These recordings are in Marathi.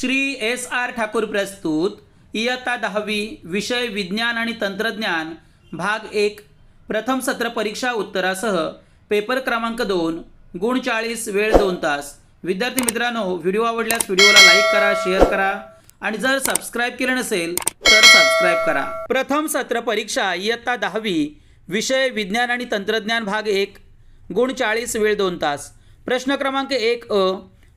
श्री एस आर ठाकूर प्रस्तुत इयत्ता दहावी विषय विज्ञान आणि तंत्रज्ञान भाग एक प्रथम सत्र परीक्षा उत्तरासह पेपर क्रमांक दोन गुण चाळीस वेळ दोन तास. विद्यार्थी मित्रांनो व्हिडिओ आवडल्यास व्हिडिओला लाईक करा शेअर करा आणि जर सबस्क्राईब केलं नसेल तर सबस्क्राईब करा. प्रथम सत्र परीक्षा इयत्ता दहावी विषय विज्ञान आणि तंत्रज्ञान भाग एक गुण चाळीस वेळ दोन तास. प्रश्न क्रमांक एक अ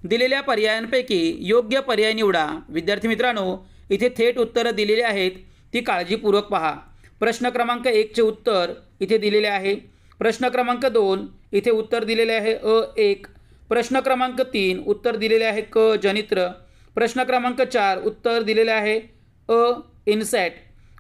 दिलेल्या पर्यायांपैकी योग्य पर्याय निवडा. विद्यार्थी मित्रांनो इथे थेट उत्तरं दिलेली आहेत ती काळजीपूर्वक पहा. प्रश्न क्रमांक एकचे उत्तर इथे दिलेले आहे. प्रश्न क्रमांक दोन इथे उत्तर दिलेले आहे अ एक. प्रश्न क्रमांक तीन उत्तर दिलेले आहे क जनित्र. प्रश्न क्रमांक चार उत्तर दिलेले आहे अ इनसॅट.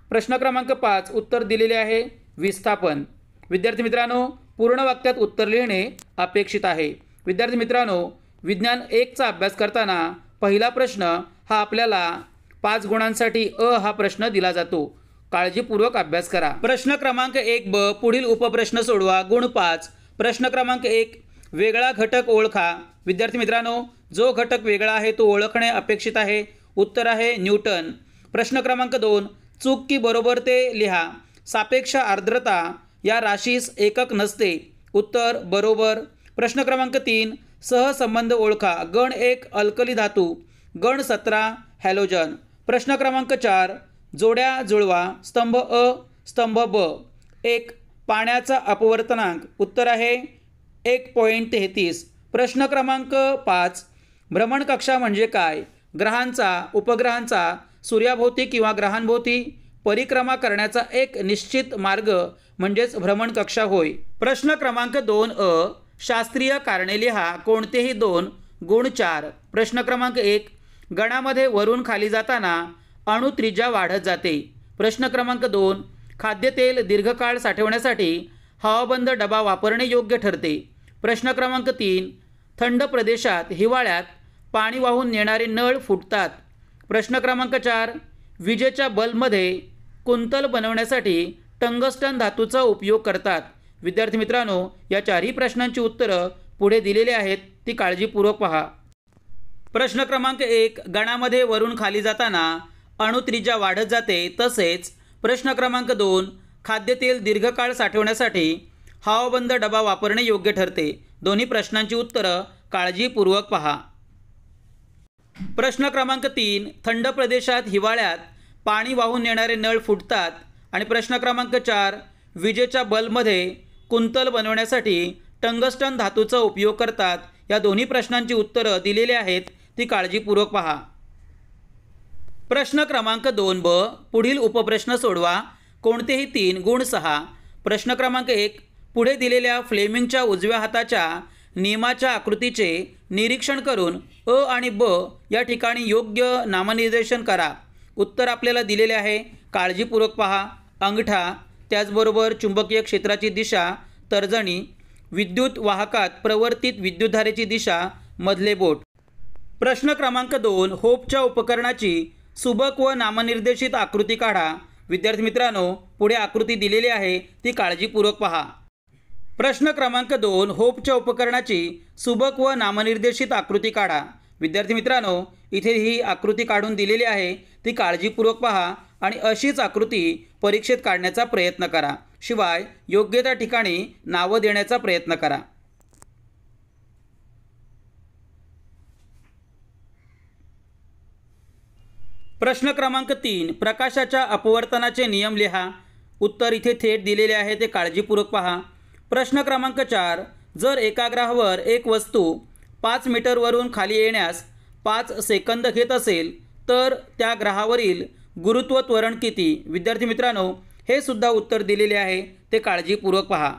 प्रश्न क्रमांक पाच उत्तर दिलेले आहे विस्थापन. विद्यार्थी मित्रांनो पूर्ण वाक्यात उत्तर लिहिणे अपेक्षित आहे. विद्यार्थी मित्रांनो विज्ञान एकचा अभ्यास करताना पहिला प्रश्न हा आपल्याला पाच गुणांसाठी अ हा प्रश्न दिला जातो. काळजीपूर्वक अभ्यास करा. प्रश्न क्रमांक एक ब पुढील उपप्रश्न सोडवा. गुण पाच. प्रश्न क्रमांक एक. वेगळा घटक ओळखा. विद्यार्थी मित्रांनो जो घटक वेगळा आहे तो ओळखणे अपेक्षित आहे. उत्तर आहे न्यूटन. प्रश्न क्रमांक दोन. चूक की बरोबर ते लिहा. सापेक्ष आर्द्रता या राशीस एकक नसते. उत्तर बरोबर. प्रश्न क्रमांक तीन. सहसंबंध ओळखा. गण एक अल्कली धातू. गण सतरा हॅलोजन. प्रश्न क्रमांक चार. जोड्या जुळवा. स्तंभ अ स्तंभ ब. एक पाण्याचा अपवर्तनांक. उत्तर आहे एक पॉईंट तेहतीस. प्रश्न क्रमांक पाच. भ्रमणकक्षा म्हणजे काय? ग्रहांचा उपग्रहांचा सूर्याभोवती किंवा ग्रहांभोवती परिक्रमा करण्याचा एक निश्चित मार्ग म्हणजेच भ्रमणकक्षा होय. प्रश्न क्रमांक दोन अ. शास्त्रीय कारणे लिहा कोणतेही दोन गुण चार. प्रश्न क्रमांक एक गणामध्ये वरून खाली जाताना अणुत्रिजा वाढत जाते. प्रश्न क्रमांक दोन खाद्यतेल दीर्घकाळ साठवण्यासाठी हवाबंद डबा वापरणे योग्य ठरते. प्रश्न क्रमांक तीन थंड प्रदेशात हिवाळ्यात पाणी वाहून नेणारे नळ फुटतात. प्रश्न क्रमांक चार विजेच्या बल्बमध्ये कुंतल बनवण्यासाठी टंगस्टन धातूचा उपयोग करतात. विद्यार्थी मित्रांनो या चारही प्रश्नांची उत्तरं पुढे दिलेली आहेत ती काळजीपूर्वक पहा. प्रश्न क्रमांक एक गणामध्ये वरून खाली जाताना अणुत्रिजा वाढत जाते तसेच प्रश्न क्रमांक दोन खाद्यतेल दीर्घकाळ साठवण्यासाठी हवाबंद डबा वापरणे योग्य ठरते. दोन्ही प्रश्नांची उत्तरं काळजीपूर्वक पहा. प्रश्न क्रमांक तीन थंड प्रदेशात हिवाळ्यात पाणी वाहून नेणारे नळ फुटतात. आणि प्रश्न क्रमांक चार विजेच्या बल्बमध्ये कुंतल बनवण्यासाठी टंगस्टन धातूचा उपयोग करतात. या दोन्ही प्रश्नांची उत्तरं दिलेली आहेत. ती काळजीपूर्वक पहा. प्रश्न क्रमांक दोन ब. पुढील उपप्रश्न सोडवा. कोणतेही तीन गुण सहा. प्रश्न क्रमांक एक. पुढे दिलेल्या फ्लेमिंगच्या उजव्या हाताच्या नियमाच्या आकृतीचे निरीक्षण करून अ आणि ब या ठिकाणी योग्य नामनिर्देशन करा. उत्तर आपल्याला दिलेले आहे. काळजीपूर्वक पहा. अंगठा त्याचबरोबर चुंबकीय क्षेत्राची दिशा तर्जणी विद्युत वाहकात प्रवर्तित विद्युतधारेची दिशा मधले बोट. प्रश्न क्रमांक दोन होपच्या उपकरणाची सुबक व नामनिर्देशित आकृती काढा. विद्यार्थी मित्रांनो पुढे आकृती दिलेली आहे ती काळजीपूर्वक पहा. प्रश्न क्रमांक दोन होपच्या उपकरणाची सुबक व नामनिर्देशित आकृती काढा. विद्यार्थी मित्रांनो इथे ही आकृती काढून दिलेली आहे ती काळजीपूर्वक पहा आणि अशीच आकृती परीक्षेत काढण्याचा प्रयत्न करा. शिवाय योग्य त्या ठिकाणी नावं देण्याचा प्रयत्न करा. प्रश्न क्रमांक तीन. प्रकाशाच्या अपवर्तनाचे नियम लिहा. उत्तर इथे थेट दिलेले आहे ते काळजीपूर्वक पहा. प्रश्न क्रमांक चार. जर एका ग्रहावर एक वस्तू पाच मीटरवरून खाली येण्यास पाच सेकंद घेत असेल तर त्या ग्रहावरील गुरुत्व त्वरण किती? विद्यार्थी मित्रांनो हे सुद्धा उत्तर दिलेले आहे. ते काळजीपूर्वक पहा.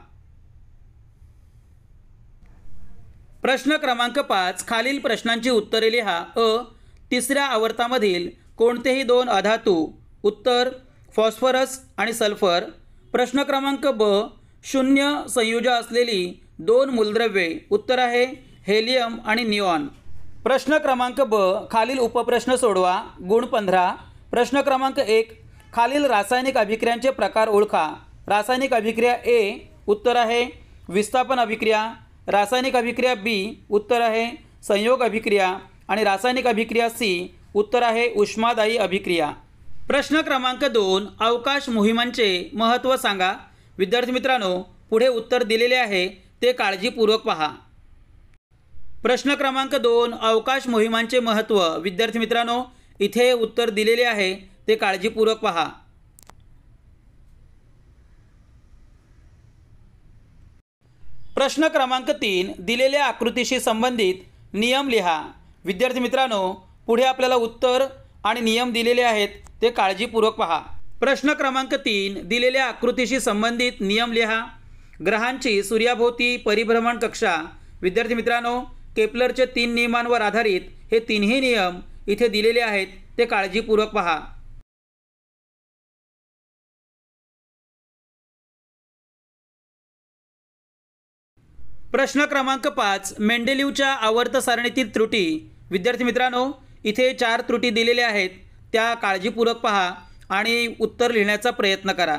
प्रश्न क्रमांक पाच. खालील प्रश्नांची उत्तरे लिहा. अ. तिसऱ्या आवर्तामधील कोणतेही दोन अधातू. उत्तर फॉस्फरस आणि सल्फर. प्रश्न क्रमांक ब. शून्य संयुजा असलेली दोन मूलद्रव्ये. उत्तर आहे हेलियम आणि निऑन. प्रश्न क्रमांक ब. खालील उपप्रश्न सोडवा. गुण पंधरा. प्रश्न क्रमांक एक खालील रासायनिक अभिक्रियांचे प्रकार ओळखा. रासायनिक अभिक्रिया ए उत्तर आहे. विस्थापन अभिक्रिया. रासायनिक अभिक्रिया बी उत्तर आहे. संयोग अभिक्रिया. आणि रासायनिक अभिक्रिया सी उत्तर आहे. उष्मादायी अभिक्रिया. प्रश्न क्रमांक दोन अवकाश मोहिमांचे महत्त्व सांगा. विद्यार्थी मित्रांनो पुढे उत्तर दिलेले आहे. ते काळजीपूर्वक पहा. प्रश्न क्रमांक दोन अवकाश मोहिमांचे महत्त्व. विद्यार्थी मित्रांनो इथे उत्तर दिलेले आहे ते काळजीपूर्वक पहा. प्रश्न क्रमांक तीन दिलेल्या आकृतीशी संबंधित नियम लिहा. विद्यार्थी मित्रांनो पुढे आपल्याला उत्तर आणि नियम दिलेले आहेत ते काळजीपूर्वक पहा. प्रश्न क्रमांक तीन दिलेल्या आकृतीशी संबंधित नियम लिहा. ग्रहांची सूर्याभोवती परिभ्रमण कक्षा. विद्यार्थी मित्रांनो केपलरचे तीन नियमांवर आधारित हे तीनही नियम इथे दिलेले आहेत ते काळजीपूर्वक पहा. प्रश्न क्रमांक पाच मेंडेलिवच्या आवर्त सारणीतील त्रुटी. विद्यार्थी मित्रांनो इथे चार त्रुटी दिलेल्या आहेत त्या काळजीपूर्वक पहा आणि उत्तर लिहिण्याचा प्रयत्न करा.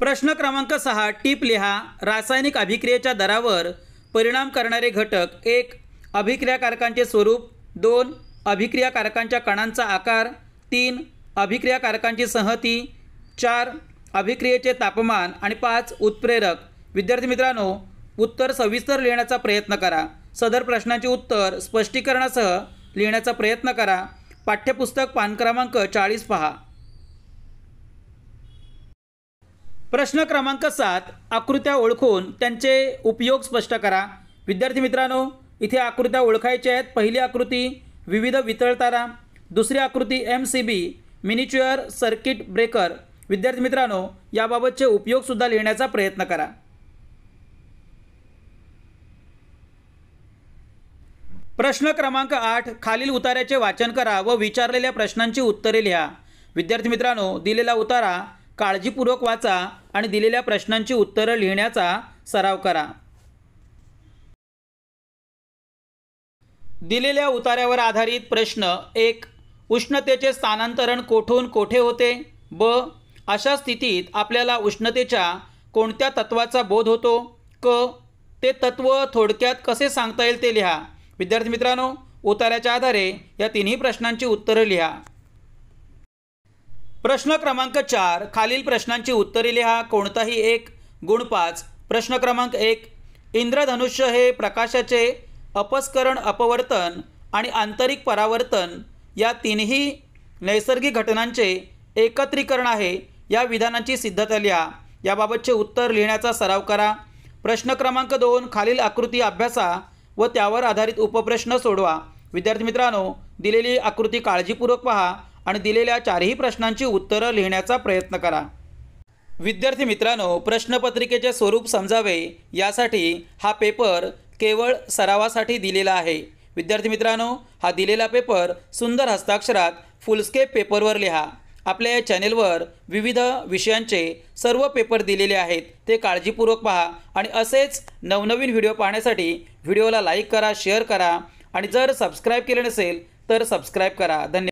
प्रश्न क्रमांक सहा टीप लिहा. रासायनिक अभिक्रियेच्या दरावर परिणाम करणारे घटक एक अभिक्रियाकारकांचे स्वरूप. दोन अभिक्रियाकारकांच्या कणांचा आकार. तीन अभिक्रियाकारकांची संहती. चार अभिक्रियेचे तापमान. आणि पाच उत्प्रेरक. विद्यार्थी मित्रांनो उत्तर सविस्तर लिहिण्याचा प्रयत्न करा. सदर प्रश्नाचे उत्तर स्पष्टीकरणासह लिहिण्याचा प्रयत्न करा. पाठ्यपुस्तक पान क्रमांक चाळीस पहा. प्रश्न क्रमांक सात आकृत्या ओळखून त्यांचे उपयोग स्पष्ट करा. विद्यार्थी मित्रांनो इथे आकृत्या ओळखायच्या आहेत. पहिली आकृती विविध वितळतारा दुसरी आकृती M C B miniature circuit breaker विद्यार्थी मित्रांनो याबाबतचे उपयोगसुद्धा लिहिण्याचा प्रयत्न करा. प्रश्न क्रमांक आठ खालील उतार्याचे वाचन करा व विचारलेल्या प्रश्नांची उत्तरे लिहा. विद्यार्थी मित्रांनो दिलेला उतारा काळजीपूर्वक वाचा आणि दिलेल्या प्रश्नांची उत्तरं लिहिण्याचा सराव करा. दिलेल्या उतार्यावर आधारित प्रश्न एक उष्णतेचे स्थानांतरण कोठून कोठे होते? ब अशा स्थितीत आपल्याला उष्णतेच्या कोणत्या तत्वाचा बोध होतो? क ते तत्व थोडक्यात कसे सांगता येईल ते लिहा. विद्यार्थी मित्रांनो उतार्याच्या आधारे या तिन्ही प्रश्नांची उत्तरं लिहा. प्रश्न क्रमांक चार खालील प्रश्नांची उत्तरे लिहा. कोणताही एक गुण पाच. प्रश्न क्रमांक एक इंद्रधनुष्य हे प्रकाशाचे अपस्करण अपवर्तन आणि आंतरिक परावर्तन या तीनही नैसर्गिक घटनांचे एकत्रीकरण आहे. या विधानांची सिद्धता लिहा. याबाबतचे उत्तर लिहिण्याचा सराव करा. प्रश्न क्रमांक दोन खालील आकृती अभ्यासा व त्यावर आधारित उपप्रश्न सोडवा. विद्यार्थी मित्रांनो दिलेली आकृती काळजीपूर्वक पहा. आणि दिलेल्या चारही प्रश्नांची उत्तरं लिहिण्याचा प्रयत्न करा. विद्यार्थी मित्रांनो प्रश्नपत्रिकेचे स्वरूप समजावे यासाठी हा पेपर केवळ सरावासाठी दिलेला आहे. विद्यार्थी मित्रांनो हा दिलेला पेपर सुंदर हस्ताक्षरात फुलस्केप पेपरवर लिहा. आपल्या या चॅनेलवर विविध विषयांचे सर्व पेपर दिलेले आहेत ते काळजीपूर्वक पहा आणि असेच नवनवीन व्हिडिओ पाहण्यासाठी व्हिडिओला लाईक करा शेअर करा आणि जर सबस्क्राईब केले नसेल तर सबस्क्राईब करा. धन्यवाद.